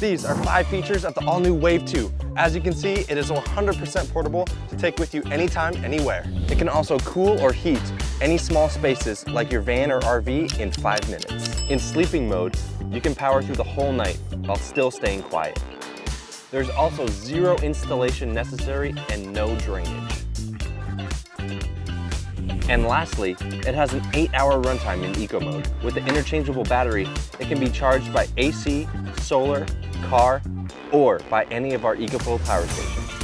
These are five features of the all-new Wave 2. As you can see, it is 100% portable to take with you anytime, anywhere. It can also cool or heat any small spaces like your van or RV in five minutes. In sleeping mode, you can power through the whole night while still staying quiet. There's also zero installation necessary and no drainage. And lastly, it has an 8-hour runtime in Eco Mode. With the interchangeable battery, it can be charged by AC, solar, car, or by any of our EcoFlow power stations.